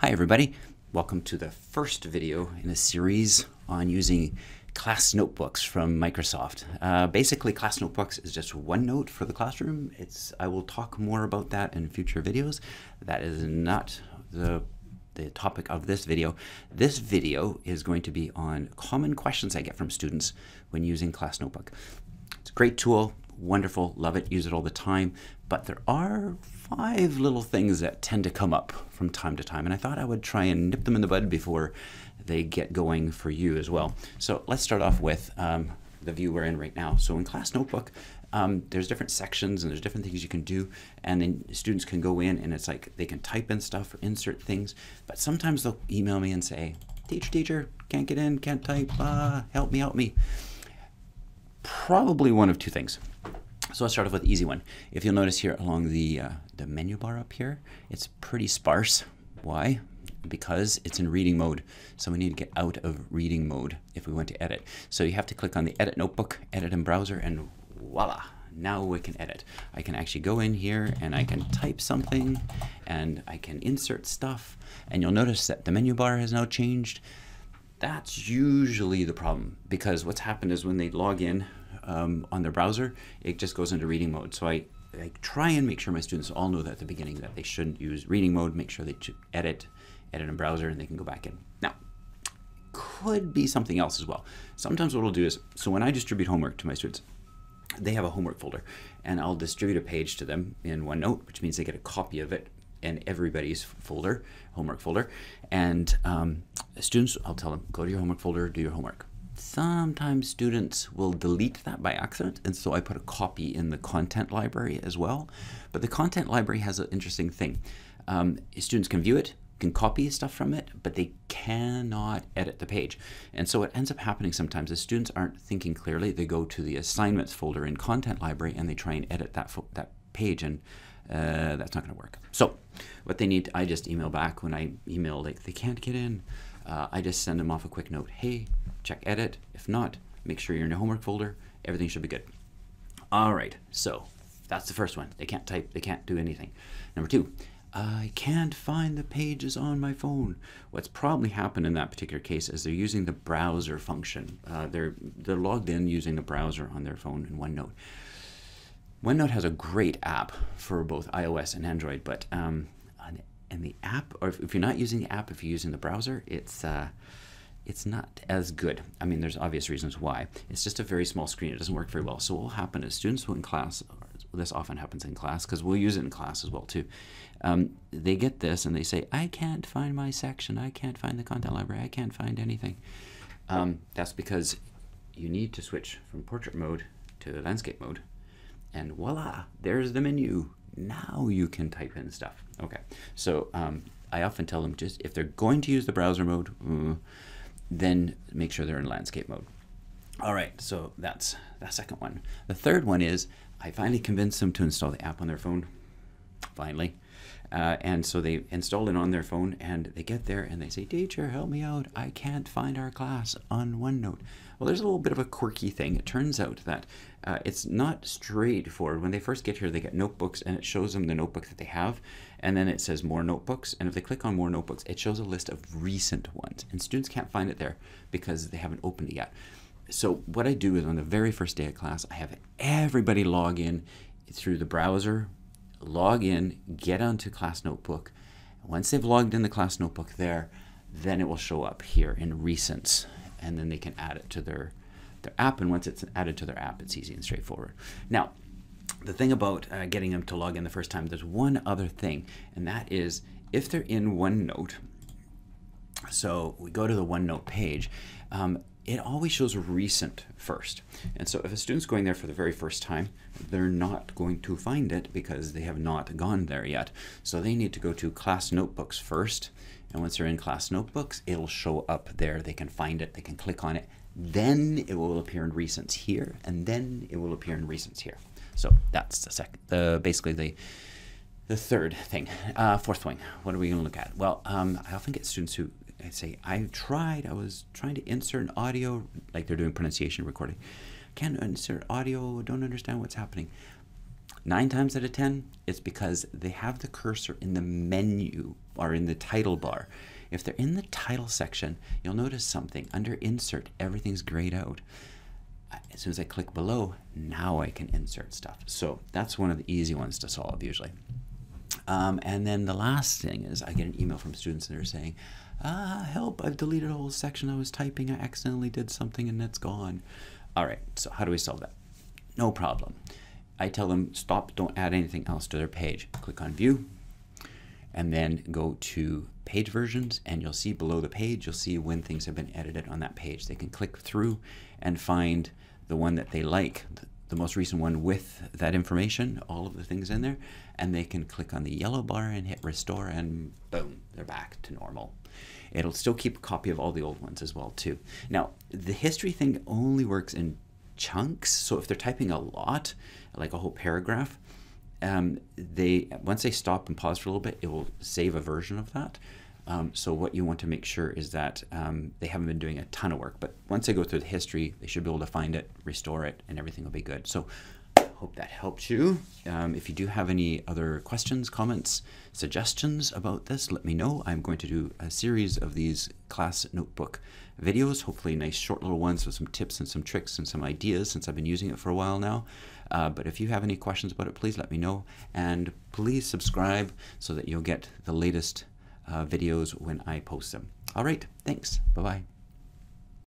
Hi everybody, welcome to the first video in a series on using class notebooks from Microsoft. Uh, basically class notebooks is just OneNote for the classroom. It's I will talk more about that in future videos. That is not the the topic of this video. This video is going to be on common questions I get from students when using Class Notebook. It's a great tool, wonderful, love it, use it all the time, but there are five little things that tend to come up from time to time, and I thought I would try and nip them in the bud before they get going for you as well. So let's start off with um, the view we're in right now. So in Class Notebook, um, there's different sections and there's different things you can do, and then students can go in and it's like they can type in stuff or insert things, but sometimes they'll email me and say, teacher, teacher, can't get in, can't type, uh, help me, help me. Probably one of two things. So let's start off with the easy one. If you'll notice here along the, uh, the menu bar up here, it's pretty sparse. Why? because it's in reading mode. So we need to get out of reading mode if we want to edit. So you have to click on the edit notebook, edit in browser, and voila, now we can edit. I can actually go in here and I can type something and I can insert stuff. And you'll notice that the menu bar has now changed. That's usually the problem because what's happened is when they log in um, on their browser, it just goes into reading mode. So I, I try and make sure my students all know that at the beginning that they shouldn't use reading mode, make sure they edit edit in browser, and they can go back in. Now, could be something else as well. Sometimes what I'll do is, so when I distribute homework to my students, they have a homework folder, and I'll distribute a page to them in OneNote, which means they get a copy of it in everybody's folder, homework folder. And um, students, I'll tell them, go to your homework folder, do your homework. Sometimes students will delete that by accident, and so I put a copy in the content library as well. But the content library has an interesting thing. Um, students can view it, can copy stuff from it, but they cannot edit the page. And so what ends up happening sometimes is students aren't thinking clearly. They go to the assignments folder in content library and they try and edit that, that page and uh, that's not going to work. So what they need, I just email back when I email like they can't get in. Uh, I just send them off a quick note. Hey, check edit. If not, make sure you're in your homework folder. Everything should be good. All right, so that's the first one. They can't type, they can't do anything. Number two, I can't find the pages on my phone. What's probably happened in that particular case is they're using the browser function. Uh, they're, they're logged in using the browser on their phone in OneNote. OneNote has a great app for both iOS and Android, but um, and the app, or if, you're not using the app, if you're using the browser, it's uh, it's not as good. I mean, there's obvious reasons why. It's just a very small screen. It doesn't work very well. So what will happen is students will in class, this often happens in class because we'll use it in class as well too. Um, they get this and they say, I can't find my section. I can't find the content library. I can't find anything. Um, that's because you need to switch from portrait mode to landscape mode. And voila, there's the menu. Now you can type in stuff. Okay, so um, I often tell them just if they're going to use the browser mode, uh, then make sure they're in landscape mode. All right, so that's the second one. The third one is I finally convinced them to install the app on their phone. Finally. Uh, and so they install it on their phone and they get there and they say, Teacher, help me out. I can't find our class on OneNote. Well, there's a little bit of a quirky thing. It turns out that uh, it's not straightforward. When they first get here, they get notebooks and it shows them the notebook that they have. And then it says more notebooks. And if they click on more notebooks, it shows a list of recent ones. And students can't find it there because they haven't opened it yet. So what I do is on the very first day of class, I have everybody log in through the browser, log in, get onto Class Notebook. Once they've logged in the Class Notebook there, then it will show up here in Recents, and then they can add it to their, their app. And once it's added to their app, it's easy and straightforward. Now, the thing about uh, getting them to log in the first time, there's one other thing, and that is if they're in OneNote, so we go to the OneNote page, um, it always shows recent first. And so if a student's going there for the very first time, they're not going to find it because they have not gone there yet. So they need to go to class notebooks first. And once they're in class notebooks, it'll show up there. They can find it, they can click on it. Then it will appear in recents here, and then it will appear in recents here. So that's the second, the basically the the third thing. Uh, fourth thing, what are we going to look at? Well, um, I often get students who I say, I tried, I was trying to insert an audio, like they're doing pronunciation recording. Can't insert audio, don't understand what's happening. Nine times out of ten, it's because they have the cursor in the menu or in the title bar. If they're in the title section, you'll notice something. Under insert, everything's grayed out. As soon as I click below, now I can insert stuff. So that's one of the easy ones to solve usually. Um, and then the last thing is I get an email from students that are saying, ah, help, I've deleted a whole section I was typing. I accidentally did something and it's gone. All right, so how do we solve that? No problem. I tell them stop, don't add anything else to their page. Click on view and then go to page versions and you'll see below the page, you'll see when things have been edited on that page. They can click through and find the one that they like, the most recent one with that information, all of the things in there, and they can click on the yellow bar and hit restore and boom, they're back to normal. It'll still keep a copy of all the old ones as well too. Now, the history thing only works in chunks, so if they're typing a lot, like a whole paragraph, um, they once they stop and pause for a little bit, it will save a version of that. Um, so what you want to make sure is that um, they haven't been doing a ton of work, but once they go through the history, they should be able to find it, restore it, and everything will be good. So I hope that helped you. Um, if you do have any other questions, comments, suggestions about this, let me know. I'm going to do a series of these class notebook videos, hopefully nice short little ones with some tips and some tricks and some ideas since I've been using it for a while now. Uh, but if you have any questions about it, please let me know. And please subscribe so that you'll get the latest uh, videos when I post them. All right, thanks. Bye bye.